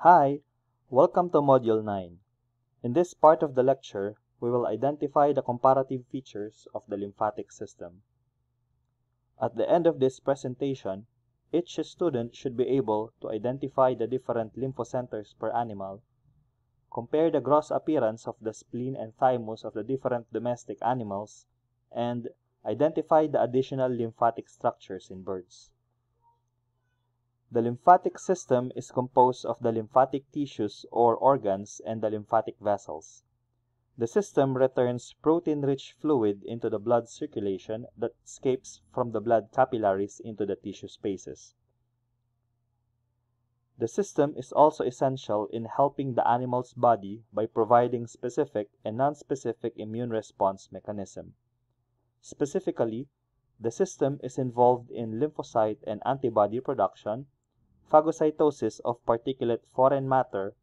Hi, welcome to Module 9. In this part of the lecture, we will identify the comparative features of the lymphatic system. At the end of this presentation, each student should be able to identify the different lymphocenters per animal, compare the gross appearance of the spleen and thymus of the different domestic animals, and identify the additional lymphatic structures in birds. The lymphatic system is composed of the lymphatic tissues or organs and the lymphatic vessels. The system returns protein-rich fluid into the blood circulation that escapes from the blood capillaries into the tissue spaces. The system is also essential in helping the animal's body by providing specific and nonspecific immune response mechanism. Specifically, the system is involved in lymphocyte and antibody production, phagocytosis of particulate foreign matter,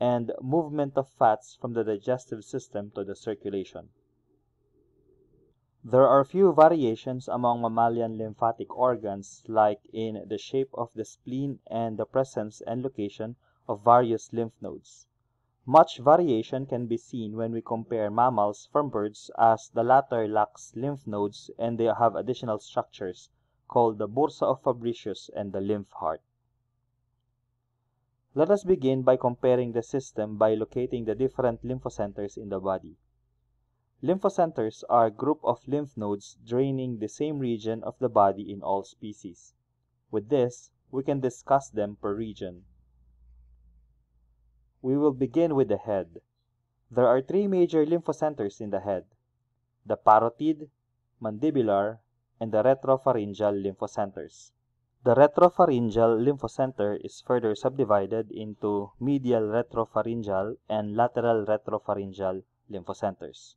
and movement of fats from the digestive system to the circulation. There are few variations among mammalian lymphatic organs like in the shape of the spleen and the presence and location of various lymph nodes. Much variation can be seen when we compare mammals from birds as the latter lacks lymph nodes and they have additional structures called the bursa of Fabricius and the lymph heart. Let us begin by comparing the system by locating the different lymphocenters in the body. Lymphocenters are a group of lymph nodes draining the same region of the body in all species. With this, we can discuss them per region. We will begin with the head. There are three major lymphocenters in the head, the parotid, mandibular, and the retropharyngeal lymphocenters. The retropharyngeal lymphocenter is further subdivided into medial retropharyngeal and lateral retropharyngeal lymphocenters.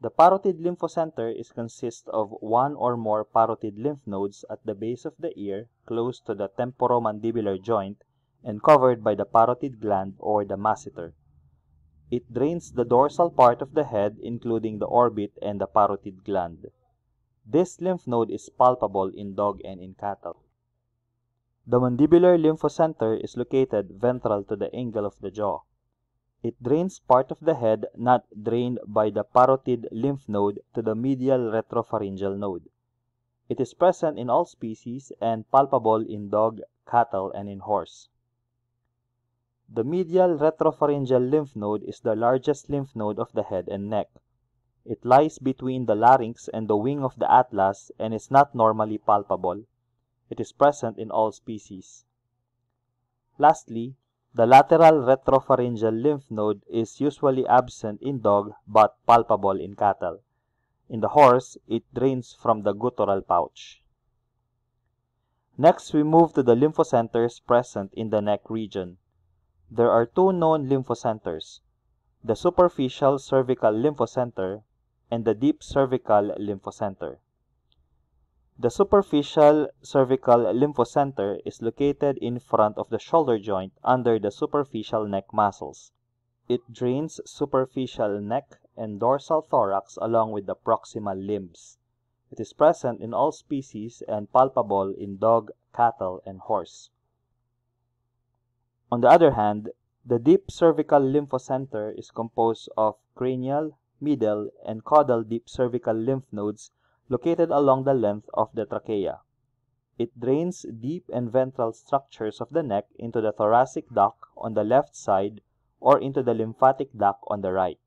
The parotid lymphocenter is consists of one or more parotid lymph nodes at the base of the ear close to the temporomandibular joint and covered by the parotid gland or the masseter. It drains the dorsal part of the head including the orbit and the parotid gland. This lymph node is palpable in dog and in cattle. The mandibular lymphocenter is located ventral to the angle of the jaw. It drains part of the head not drained by the parotid lymph node to the medial retropharyngeal node. It is present in all species and palpable in dog, cattle, and in horse. The medial retropharyngeal lymph node is the largest lymph node of the head and neck. It lies between the larynx and the wing of the atlas and is not normally palpable. It is present in all species. Lastly, the lateral retropharyngeal lymph node is usually absent in dog but palpable in cattle. In the horse, it drains from the guttural pouch. Next, we move to the lymphocenters present in the neck region. There are two known lymphocenters, the superficial cervical lymphocenter and the deep cervical lymphocenter. The superficial cervical lymphocenter is located in front of the shoulder joint under the superficial neck muscles. It drains superficial neck and dorsal thorax along with the proximal limbs. It is present in all species and palpable in dog, cattle, and horse. On the other hand, the deep cervical lymphocenter is composed of cranial, middle, and caudal deep cervical lymph nodes located along the length of the trachea. It drains deep and ventral structures of the neck into the thoracic duct on the left side or into the lymphatic duct on the right.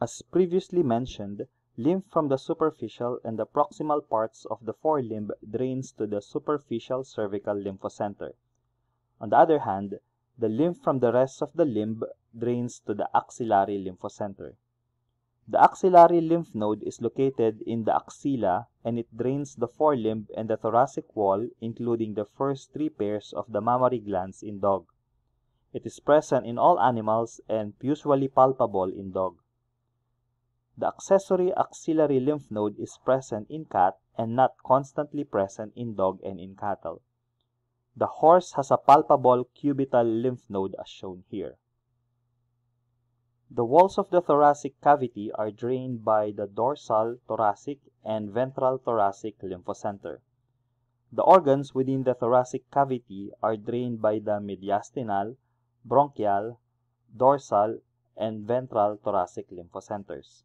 As previously mentioned, lymph from the superficial and the proximal parts of the forelimb drains to the superficial cervical lymphocenter. On the other hand, the lymph from the rest of the limb drains to the axillary lymphocenter. The axillary lymph node is located in the axilla and it drains the forelimb and the thoracic wall including the first three pairs of the mammary glands in dog. It is present in all animals and usually palpable in dog. The accessory axillary lymph node is present in cat and not constantly present in dog and in cattle. The horse has a palpable cubital lymph node as shown here. The walls of the thoracic cavity are drained by the dorsal thoracic and ventral thoracic lymphocenter. The organs within the thoracic cavity are drained by the mediastinal, bronchial, dorsal, and ventral thoracic lymphocenters.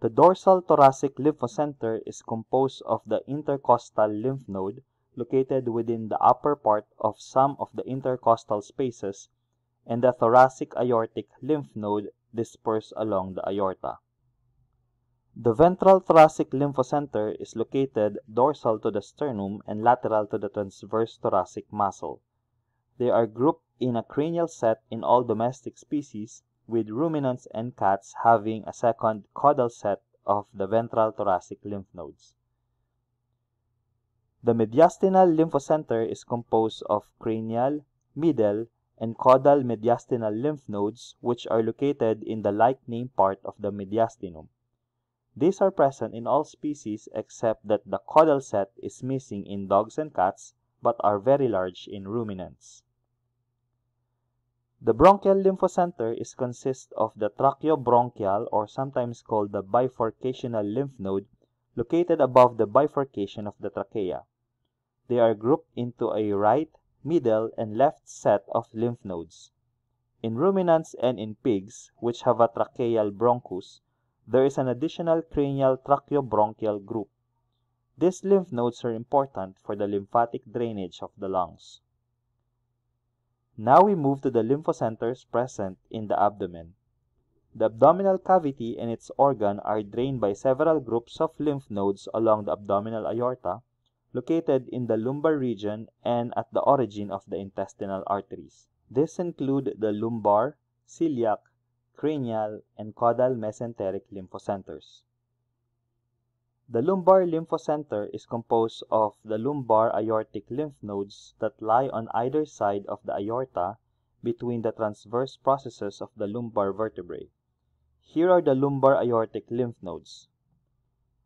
The dorsal thoracic lymphocenter is composed of the intercostal lymph node located within the upper part of some of the intercostal spaces and the thoracic aortic lymph node dispersed along the aorta. The ventral thoracic lymphocenter is located dorsal to the sternum and lateral to the transverse thoracic muscle. They are grouped in a cranial set in all domestic species, with ruminants and cats having a second caudal set of the ventral thoracic lymph nodes. The mediastinal lymphocenter is composed of cranial, middle, and caudal mediastinal lymph nodes which are located in the like named part of the mediastinum. These are present in all species except that the caudal set is missing in dogs and cats but are very large in ruminants. The bronchial lymphocenter is consists of the tracheobronchial or sometimes called the bifurcational lymph node located above the bifurcation of the trachea. They are grouped into a right, middle, and left set of lymph nodes. In ruminants and in pigs, which have a tracheal bronchus, there is an additional cranial tracheobronchial group. These lymph nodes are important for the lymphatic drainage of the lungs. Now we move to the lymphocenters present in the abdomen. The abdominal cavity and its organ are drained by several groups of lymph nodes along the abdominal aorta, located in the lumbar region and at the origin of the intestinal arteries. These include the lumbar, celiac, cranial, and caudal mesenteric lymphocenters. The lumbar lymphocenter is composed of the lumbar aortic lymph nodes that lie on either side of the aorta between the transverse processes of the lumbar vertebrae. Here are the lumbar aortic lymph nodes.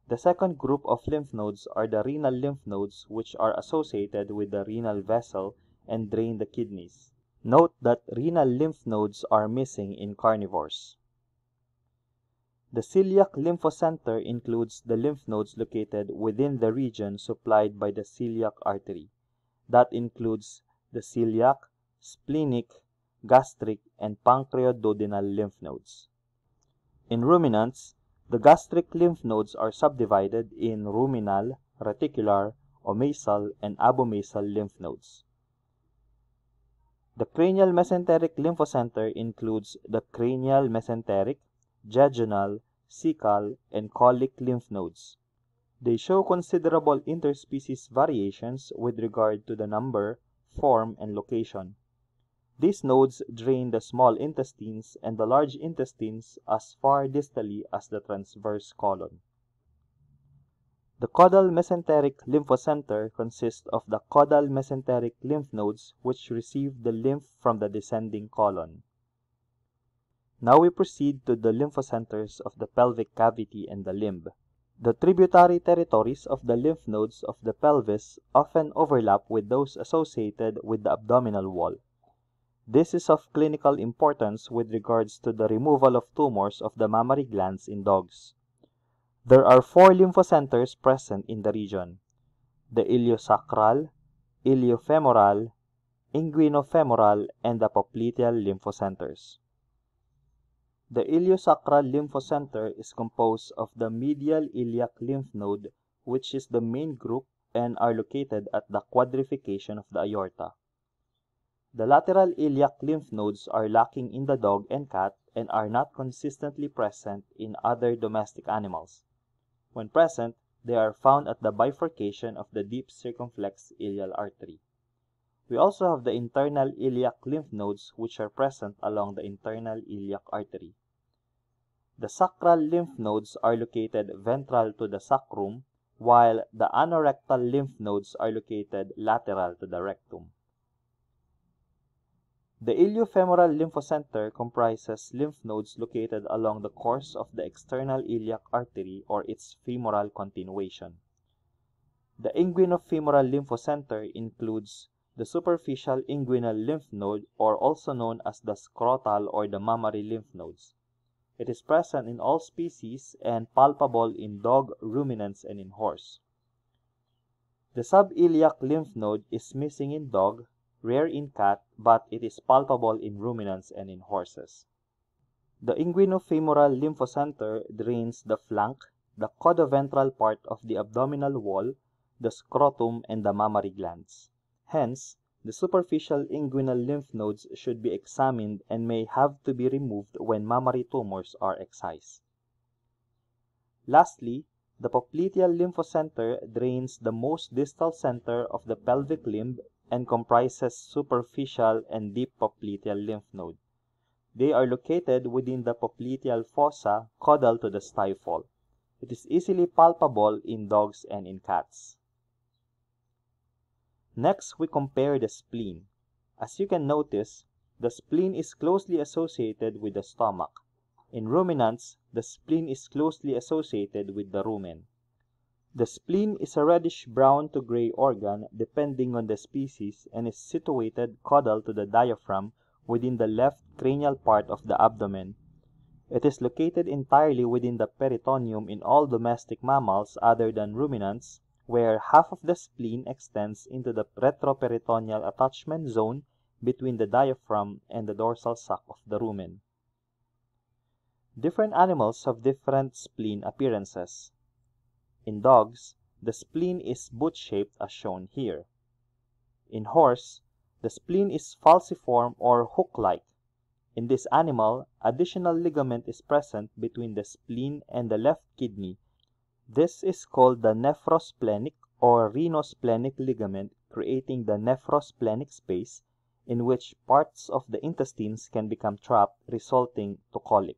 The second group of lymph nodes are the renal lymph nodes which are associated with the renal vessel and drain the kidneys. Note that renal lymph nodes are missing in carnivores. The celiac lymphocenter includes the lymph nodes located within the region supplied by the celiac artery. That includes the celiac, splenic, gastric, and pancreaduodenal lymph nodes. In ruminants, the gastric lymph nodes are subdivided in ruminal, reticular, omasal, and abomasal lymph nodes. The cranial mesenteric lymphocenter includes the cranial mesenteric, jejunal, cecal, and colic lymph nodes. They show considerable interspecies variations with regard to the number, form, and location. These nodes drain the small intestines and the large intestines as far distally as the transverse colon. The caudal mesenteric lymphocenter consists of the caudal mesenteric lymph nodes which receive the lymph from the descending colon. Now we proceed to the lymphocenters of the pelvic cavity and the limb. The tributary territories of the lymph nodes of the pelvis often overlap with those associated with the abdominal wall. This is of clinical importance with regards to the removal of tumors of the mammary glands in dogs. There are four lymphocenters present in the region: the iliosacral, iliofemoral, inguinofemoral, and the popliteal lymphocenters. The iliosacral lymphocenter is composed of the medial iliac lymph node which is the main group and are located at the quadrification of the aorta. The lateral iliac lymph nodes are lacking in the dog and cat and are not consistently present in other domestic animals. When present, they are found at the bifurcation of the deep circumflex iliac artery. We also have the internal iliac lymph nodes which are present along the internal iliac artery. The sacral lymph nodes are located ventral to the sacrum, while the anorectal lymph nodes are located lateral to the rectum. The iliofemoral lymphocenter comprises lymph nodes located along the course of the external iliac artery or its femoral continuation. The inguinofemoral lymphocenter includes the superficial inguinal lymph node or also known as the scrotal or the mammary lymph nodes. It is present in all species and palpable in dog, ruminants, and in horse. The subiliac lymph node is missing in dog, rare in cat, but it is palpable in ruminants and in horses. The inguinofemoral lymphocenter drains the flank, the caudoventral part of the abdominal wall, the scrotum, and the mammary glands. Hence, the superficial inguinal lymph nodes should be examined and may have to be removed when mammary tumors are excised. Lastly, the popliteal lymphocenter drains the most distal center of the pelvic limb and comprises superficial and deep popliteal lymph node. They are located within the popliteal fossa caudal to the stifle. It is easily palpable in dogs and in cats. Next, we compare the spleen. As you can notice, the spleen is closely associated with the stomach. In ruminants, the spleen is closely associated with the rumen. The spleen is a reddish brown to gray organ depending on the species and is situated caudal to the diaphragm within the left cranial part of the abdomen. It is located entirely within the peritoneum in all domestic mammals other than ruminants, where half of the spleen extends into the retroperitoneal attachment zone between the diaphragm and the dorsal sac of the rumen. Different animals have different spleen appearances. In dogs, the spleen is boot-shaped as shown here. In horse, the spleen is falciform or hook-like. In this animal, additional ligament is present between the spleen and the left kidney. This is called the nephrosplenic or renosplenic ligament, creating the nephrosplenic space in which parts of the intestines can become trapped, resulting to colic.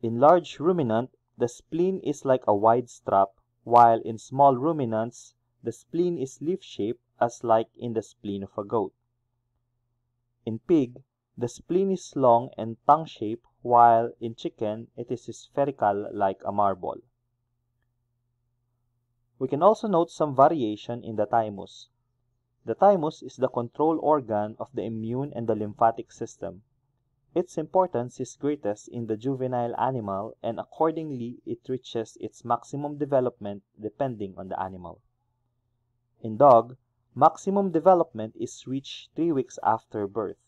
In large ruminant, the spleen is like a wide strap, while in small ruminants the spleen is leaf-shaped as like in the spleen of a goat. In pig, the spleen is long and tongue-shaped, while in chicken it is spherical like a marble. We can also note some variation in the thymus. The thymus is the control organ of the immune and the lymphatic system. Its importance is greatest in the juvenile animal and accordingly it reaches its maximum development depending on the animal. In dog, maximum development is reached three weeks after birth.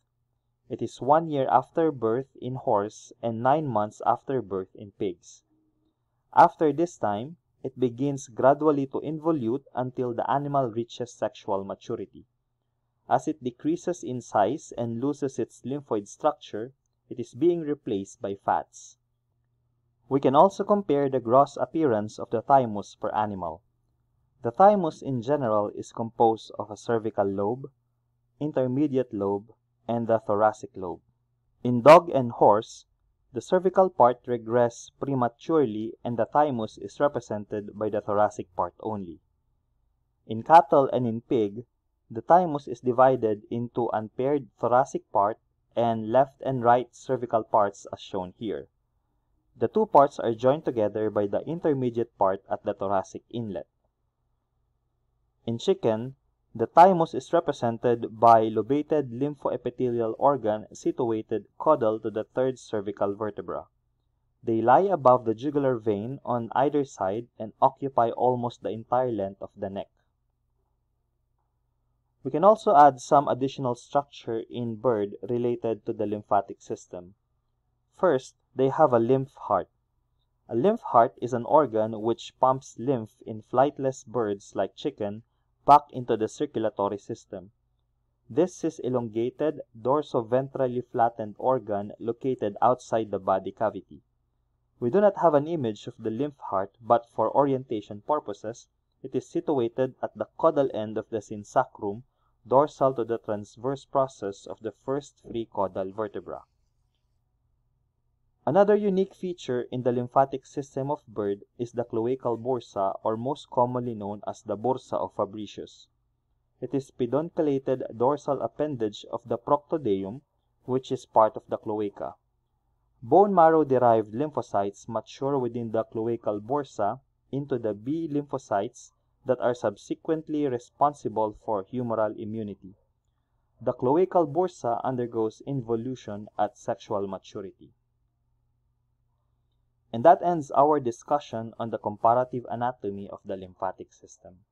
It is one year after birth in horse and nine months after birth in pigs. After this time, it begins gradually to involute until the animal reaches sexual maturity. As it decreases in size and loses its lymphoid structure, it is being replaced by fats. We can also compare the gross appearance of the thymus per animal. The thymus in general is composed of a cervical lobe, intermediate lobe, and the thoracic lobe. In dog and horse, the cervical part regress prematurely and the thymus is represented by the thoracic part only. In cattle and in pig, the thymus is divided into unpaired thoracic part and left and right cervical parts as shown here. The two parts are joined together by the intermediate part at the thoracic inlet. In chicken, the thymus is represented by lobated lymphoepithelial organ situated caudal to the third cervical vertebra. They lie above the jugular vein on either side and occupy almost the entire length of the neck. We can also add some additional structure in bird related to the lymphatic system. First, they have a lymph heart. A lymph heart is an organ which pumps lymph in flightless birds like chicken back into the circulatory system. This is elongated, dorso-ventrally flattened organ located outside the body cavity. We do not have an image of the lymph heart, but for orientation purposes, it is situated at the caudal end of the synsacrum, dorsal to the transverse process of the first three caudal vertebra. Another unique feature in the lymphatic system of bird is the cloacal bursa or most commonly known as the bursa of Fabricius. It is pedunculated dorsal appendage of the proctodeum, which is part of the cloaca. Bone marrow derived lymphocytes mature within the cloacal bursa into the B lymphocytes that are subsequently responsible for humoral immunity. The cloacal bursa undergoes involution at sexual maturity. And that ends our discussion on the comparative anatomy of the lymphatic system.